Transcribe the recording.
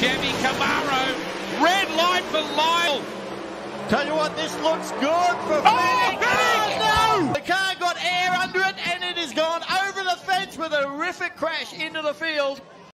Chevy Camaro. Red light for Lyle. Tell you what, this looks good for Oh, Fenech. Oh, no! The car got air under it and it is gone over the fence with a horrific crash into the field.